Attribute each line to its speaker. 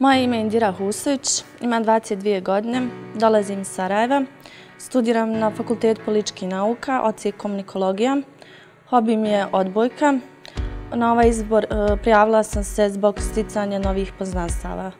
Speaker 1: Moje ime je Indira Husović, imam 22 godine, dolazim iz Sarajeva, studiram na Fakultet političkih nauka, ocijek komunikologija. Hobi mi je odbojka. Na ovaj izbor e, prijavila sam se zbog sticanja novih poznanstava.